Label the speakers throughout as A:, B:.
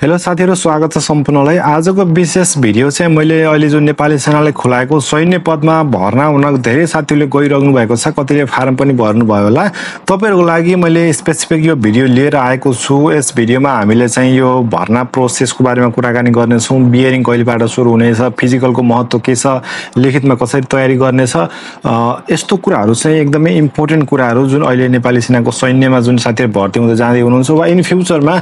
A: Hello साथीहरू स्वागत छ सम्पूर्णलाई। आजको विशेष भिडियो चाहिँ मैले अहिले जुन नेपाली सेनाले खुलाएको सैन्य पदमा भर्ना हुन धेरै साथीहरूले गइरहनु भएको छ कतिले फारम पनि भर्नुभयो होला। तपाईँहरूको लागि मैले स्पेसिफिक यो भिडियो लिएर आएको छु। यस भिडियोमा हामीले चाहिँ यो भर्ना प्रोसेसको बारेमा कुराकानी गर्नेछौँ। बियरिङ कहिलेबाट सुरु हुनेछ फिजिकलको महत्त्व के छ लिखितमा कसरी तयारी गर्नेछ यस्तो कुराहरू चाहिँ एकदमै इम्पोर्टेन्ट कुराहरू जुन अहिले नेपाली सेनाको सैन्यमा जुन साथीहरू भर्ती हुँदै जाँदै हुनुहुन्छ वा इन फ्युचरमा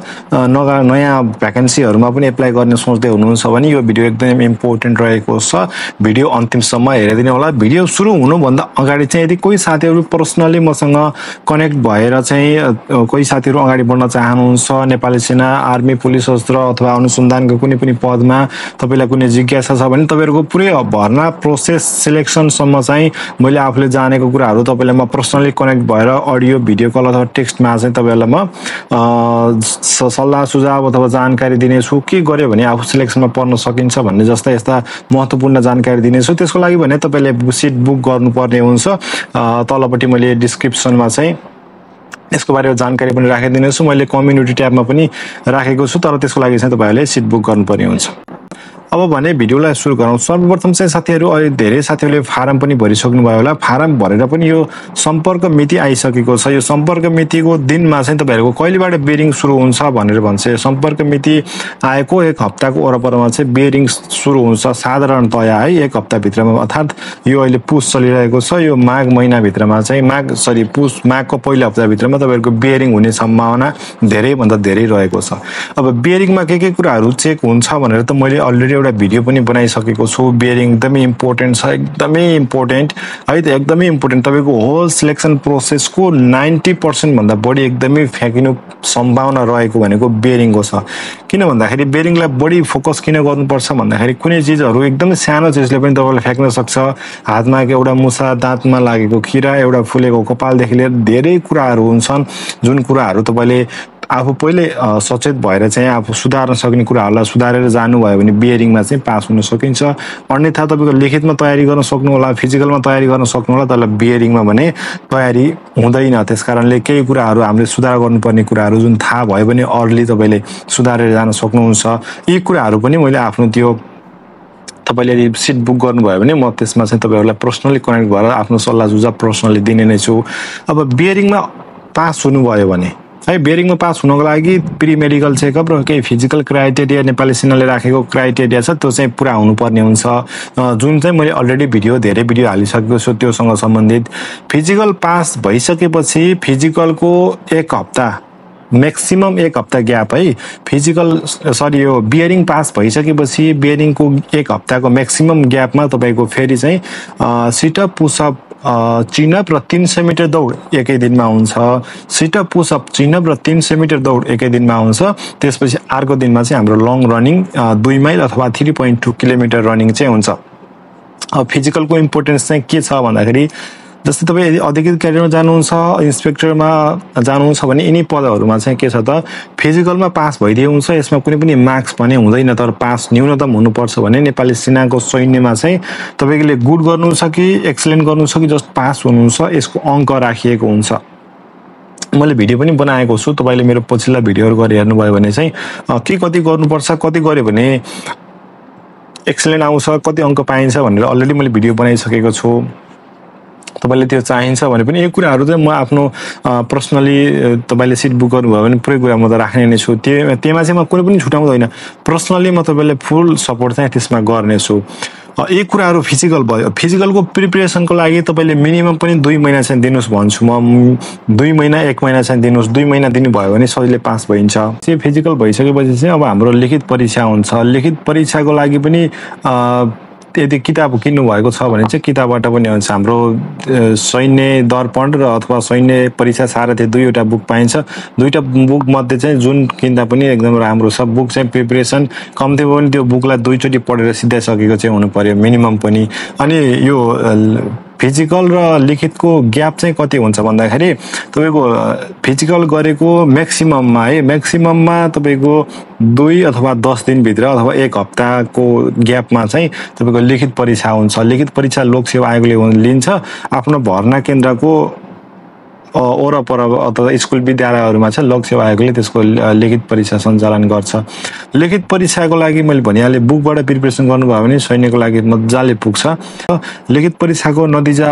A: नगा नयाँ भ्याकेन्सीहरूमा पनि एप्लाई गर्ने सोच्दै हुनुहुन्छ भने यो भिडियो एकदमै इम्पोर्टेन्ट रहेको छ। भिडियो अन्तिमसम्म हेरिदिनु होला। भिडियो सुरु हुनुभन्दा अगाडि चाहिँ यदि कोही साथीहरू पर्सनली मसँग कनेक्ट भएर चाहिँ कोही साथीहरू अगाडि बढ्न चाहनुहुन्छ नेपाली सेना आर्मी पुलिस शस्त्र अथवा अनुसन्धानको कुनै पनि पदमा तपाईँलाई कुनै जिज्ञासा छ भने तपाईँहरूको पुरै भर्ना प्रोसेस सिलेक्सनसम्म चाहिँ मैले आफूले जानेको कुराहरू तपाईँलाई म पर्सनली कनेक्ट भएर अडियो भिडियो कल अथवा टेक्स्टमा चाहिँ तपाईँहरूलाई म सल्लाह सुझाव अथवा जान जानकारी दिनेछु के गर्यो भने आफू सिलेक्सनमा पर्न सकिन्छ भन्ने जस्ता यस्ता महत्त्वपूर्ण जानकारी दिनेछु। त्यसको लागि भने तपाईँले सिट बुक गर्नुपर्ने हुन्छ। तलपट्टि मैले डिस्क्रिप्सनमा चाहिँ यसको बारेमा जानकारी पनि राखिदिनेछु। मैले कम्युनिटी ट्याबमा पनि राखेको छु तर त्यसको लागि चाहिँ तपाईँहरूले सिट बुक गर्नुपर्ने हुन्छ। अब भने भिडियोलाई सुरु गरौँ। सर्वप्रथम चाहिँ साथीहरू अहिले धेरै साथीहरूले फारम पनि भरिसक्नु भयो होला। फारम भरेर पनि यो सम्पर्क मिति आइसकेको छ। यो सम्पर्क मितिको दिनमा चाहिँ तपाईँहरूको कहिलेबाट बेरिङ सुरु हुन्छ भनेर भन्छ। सम्पर्क मिति आएको एक हप्ताको वरपरमा चाहिँ बेरिङ सुरु हुन्छ। साधारणतया है एक हप्ताभित्रमा अर्थात् यो अहिले पुस चलिरहेको छ। यो माघ महिनाभित्रमा चाहिँ माघ सरी पुस माघको पहिलो हप्ताभित्रमा तपाईँहरूको बेरिङ हुने सम्भावना धेरैभन्दा धेरै रहेको छ। अब बेरिङमा के के कुराहरू चेक हुन्छ भनेर त मैले अलरेडी एउटा भिडियो पनि बनाइसकेको छु। बियरिङ एकदमै इम्पोर्टेन्ट छ एकदमै इम्पोर्टेन्ट है त एकदमै इम्पोर्टेन्ट तपाईँको होल सिलेक्सन प्रोसेसको नाइन्टी पर्सेन्टभन्दा बढी एकदमै फ्याँकिनु सम्भावना रहेको भनेको बेरिङको छ किन भन्दाखेरि बेरिङलाई बढी फोकस किन गर्नुपर्छ भन्दाखेरि कुनै चिजहरू एकदमै सानो चिजले पनि तपाईँलाई फ्याँक्न सक्छ। हातमा एउटा मुसा दाँतमा लागेको किरा एउटा फुलेको कपालदेखि लिएर धेरै कुराहरू हुन्छन्। जुन कुराहरू तपाईँले आफू पहिले सचेत भएर चाहिँ आफू सुधार्न सक्ने कुराहरूलाई सुधारेर जानुभयो भने बियरिङमा चाहिँ पास हुन सकिन्छ। अन्यथा तपाईँको लिखितमा तयारी गर्न सक्नु होला फिजिकलमा तयारी गर्न सक्नु होला तर बियरिङमा भने तयारी हुँदैन। त्यस कारणले केही कुराहरू हामीले सुधार गर्नुपर्ने कुराहरू जुन थाहा भयो भने अर्ली तपाईँले सुधारेर जान सक्नुहुन्छ। यी कुराहरू पनि मैले आफ्नो त्यो तपाईँले यदि सिट बुक गर्नुभयो भने म त्यसमा चाहिँ तपाईँहरूलाई पर्सनली कनेक्ट भएर आफ्नो सल्लाह सुझाव पर्सनली दिने नै छु। अब बियरिङमा पास हुनुभयो भने है बेरिङमा पास हुनको लागि प्रि मेडिकल चेकअप र केही फिजिकल क्राइटेरिया नेपाली सेनाले राखेको क्राइटेरिया छ त्यो चाहिँ पुरा हुनुपर्ने हुन्छ। जुन चाहिँ मैले अलरेडी भिडियो धेरै भिडियो हालिसकेको छु त्योसँग सम्बन्धित। फिजिकल पास भइसकेपछि फिजिकलको एक हप्ता म्याक्सिमम् एक हप्ता ग्याप है। फिजिकल सरी यो बियरिङ पास भइसकेपछि बियरिङको एक हप्ताको म्याक्सिमम् ग्यापमा तपाईँको फेरि चाहिँ सिटअप पुसअप चिनअप र तिन सय मिटर दौड एकै दिनमा हुन्छ। सिटअप पुसअप चिनअप र तिन सय मिटर दौड एकै दिनमा हुन्छ। त्यसपछि अर्को दिनमा चाहिँ हाम्रो लङ रनिङ दुई माइल अथवा three point two kilometre running चाहिँ हुन्छ। फिजिकलको इम्पोर्टेन्स चाहिँ के छ भन्दाखेरि जस्तै तपाईँ यदि अधिकृत क्यारियरमा जानुहुन्छ इन्सपेक्टरमा जानुहुन्छ भने यिनी पदहरूमा चाहिँ के छ त फिजिकलमा पास भइदियो हुन्छ यसमा कुनै पनि मार्क्स भने हुँदैन तर पास न्यूनतम हुनुपर्छ भने नेपाली सेनाको सैन्यमा चाहिँ तपाईँले गुड गर्नुहुन्छ कि एक्सलेन्ट गर्नुहुन्छ कि जस्ट पास हुनुहुन्छ यसको अङ्क राखिएको हुन्छ। मैले भिडियो पनि बनाएको छु तपाईँले मेरो पछिल्ला भिडियोहरू गरेर हेर्नुभयो भने चाहिँ के कति गर्नुपर्छ कति गऱ्यो भने एक्सलेन्ट आउँछ कति अङ्क पाइन्छ भनेर अलरेडी मैले भिडियो बनाइसकेको छु। तपाईँले त्यो चाहिन्छ भने पनि यो कुराहरू चाहिँ म आफ्नो पर्सनली तपाईँले सिट बुक गर्नुभयो भने पुरै कुरा म त राख्ने नै छु। त्यो त्योमा चाहिँ म कुनै पनि छुट्याउँदैन पर्सनली म तपाईँलाई फुल सपोर्ट चाहिँ त्यसमा गर्नेछु। यी कुराहरू फिजिकल भयो। फिजिकलको प्रिपेरेसनको लागि तपाईँले मिनिमम पनि दुई महिना चाहिँ दिनुहोस् भन्छु म। दुई महिना एक महिना चाहिँ दिनुहोस्। दुई महिना दिनुभयो भने सजिलै पास भइन्छ। त्यो फिजिकल भइसकेपछि चाहिँ अब हाम्रो लिखित परीक्षा हुन्छ। लिखित परीक्षाको लागि पनि यदि किताब किन्नुभएको छ भने चाहिँ किताबबाट पनि हुन्छ। हाम्रो सैन्य दर्पण र अथवा सैन्य परीक्षा सारथी दुईवटा बुक पाइन्छ। दुईवटा बुकमध्ये चाहिँ जुन किन्दा पनि एकदम राम्रो छ। बुक चाहिँ प्रिपेरेसन कम्ती पनि त्यो बुकलाई दुईचोटि पढेर सिधाइसकेको चाहिँ हुनु पऱ्यो मिनिमम पनि। अनि यो फिजिकल र लिखितको ग्याप चाहिँ कति हुन्छ भन्दाखेरि तपाईँको फिजिकल गरेको म्याक्सिमममा है म्याक्सिमममा तपाईँको दुई अथवा दस दिनभित्र अथवा एक हप्ताको ग्यापमा चाहिँ तपाईँको लिखित परीक्षा हुन्छ। लिखित परीक्षा लोकसेवा आयोगले लिन्छ। आफ्नो भर्ना केन्द्रको वरपर अथवा स्कुल विद्यालयहरूमा चाहिँ लोक सेवा आयोगले त्यसको लिखित परीक्षा सञ्चालन गर्छ। लिखित परीक्षाको लागि मैले भनिहालेँ बुकबाट प्रिपरेसन गर्नुभयो भने सैन्यको लागि मजाले पुग्छ। लिखित परीक्षाको नतिजा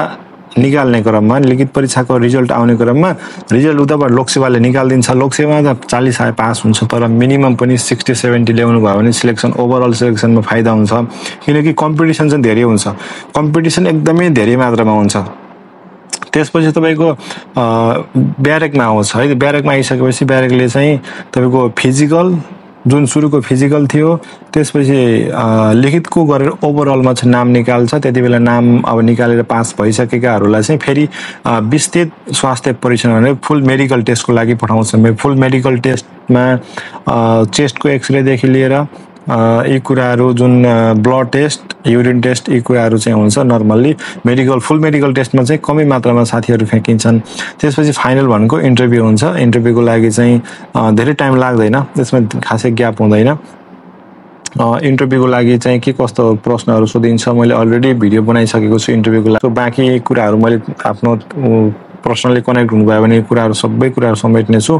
A: निकाल्ने क्रममा लिखित परीक्षाको रिजल्ट आउने क्रममा रिजल्ट उताबाट लोकसेवाले निकालिदिन्छ। लोकसेवा त चालिस आए पास हुन्छ तर मिनिमम पनि सिक्सटी सेभेन्टी ल्याउनु भयो भने सिलेक्सन ओभरअल सिलेक्सनमा फाइदा हुन्छ। किनकि कम्पिटिसन चाहिँ धेरै हुन्छ। कम्पिटिसन एकदमै धेरै मात्रामा हुन्छ। त्यसपछि तपाईँको ब्यारेकमा आउँछ। है ब्यारेकमा आइसकेपछि ब्यारेकले चाहिँ तपाईँको फिजिकल जुन सुरुको फिजिकल थियो त्यसपछि लिखितको गरेर ओभरअलमा चाहिँ नाम निकाल्छ। त्यति बेला नाम अब निकालेर पास भइसकेकाहरूलाई चाहिँ फेरि विस्तृत स्वास्थ्य परीक्षण भनेर फुल मेडिकल टेस्टको लागि पठाउँछ। फुल मेडिकल टेस्टमा चेस्टको एक्सरेदेखि लिएर यी कुराहरू जुन ब्लड टेस्ट युरिन टेस्ट यी कुराहरू चाहिँ हुन्छ नर्मल्ली। मेडिकल फुल मेडिकल टेस्टमा चाहिँ कमै मात्रामा साथीहरू फ्याँकिन्छन्। त्यसपछि फाइनल भनेको इन्टरभ्यू हुन्छ। इन्टरभ्यूको लागि चाहिँ धेरै टाइम लाग्दैन। त्यसमा खासै ग्याप हुँदैन। इन्टरभ्यूको लागि चाहिँ के कस्तो प्रश्नहरू सोधिन्छ मैले अलरेडी भिडियो बनाइसकेको छु इन्टरभ्यूको लागि। बाँकी कुराहरू मैले आफ्नो पर्सनली कनेक्ट हुनुभयो भने कुराहरू सबै कुराहरू समेट्ने छु